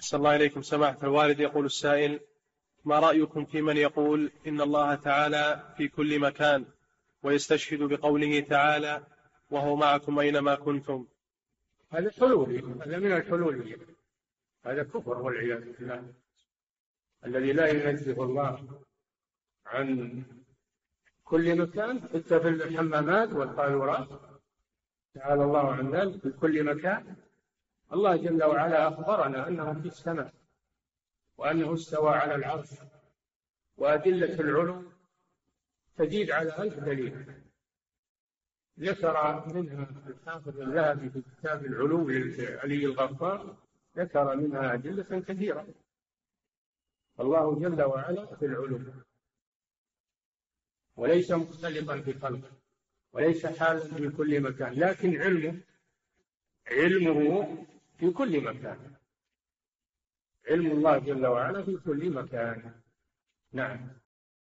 أحسن الله إليكم. سماحة الوالد يقول السائل ما رأيكم في من يقول إن الله تعالى في كل مكان ويستشهد بقوله تعالى وهو معكم أينما كنتم هذا حلول هذا من الحلول. هذا كفر والعياذ بالله. الذي لا ينزه الله عن كل مكان حتى في الحمامات والقاذورات. تعالى الله عن ذلك في كل مكان. الله جل وعلا أخبرنا أنه في السماء وأنه استوى على العرش وأدلة العلو تزيد على ألف دليل. ذكر منها الحافظ الذهبي في كتاب العلو لعلي الغفار ذكر منها أدلة كثيرة. الله جل وعلا في العلو. وليس مختلطا في خلقه وليس حالا في كل مكان لكن علمه علمه في كل مكان. علم الله جل وعلا في كل مكان. نعم.